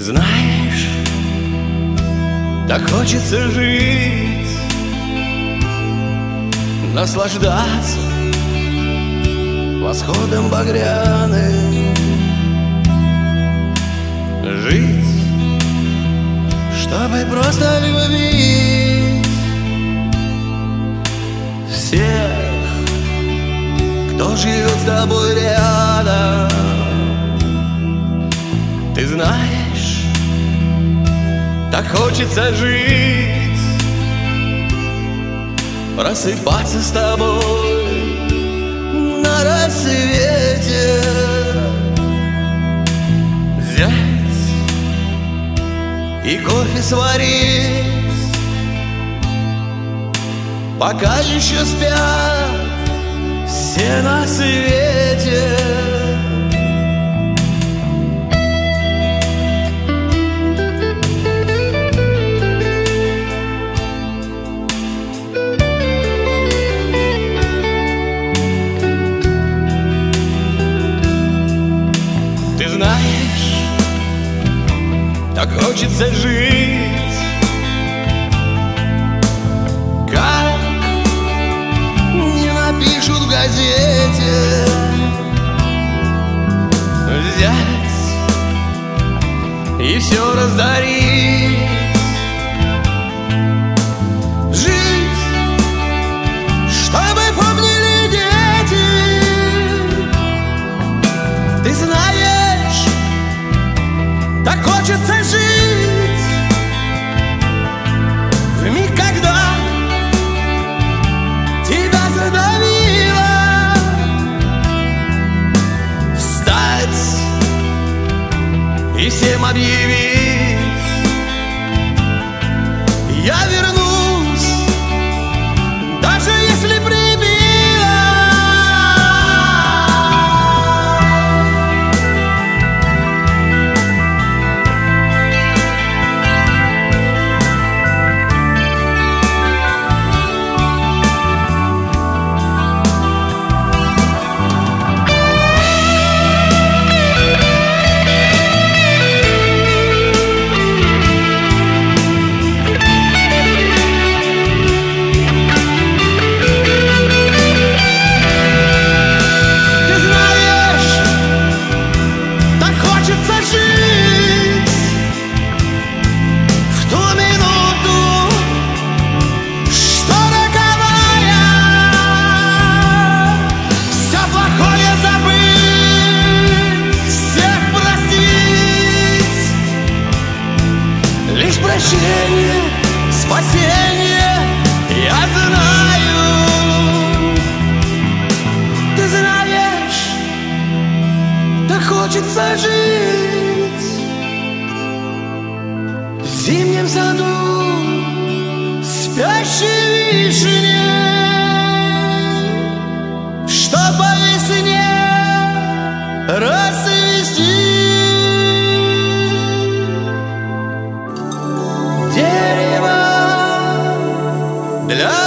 Знаешь, так хочется жить, наслаждаться восходом багряным, жить, чтобы просто любить всех, кто живет с тобой рядом. Ты знаешь, так хочется жить, просыпаться с тобой на рассвете, взять и кофе сварить, пока еще спят все на свете. Знаешь, так хочется жить, как не напишут в газете. Взять и все раздарить. Так хочется жить В миг, когда тебя задавило. Встать и всем объявить. Я вернусь, прощение, спасение, я знаю. Ты знаешь, так хочется жить В зимнем саду спящей вишне дерево для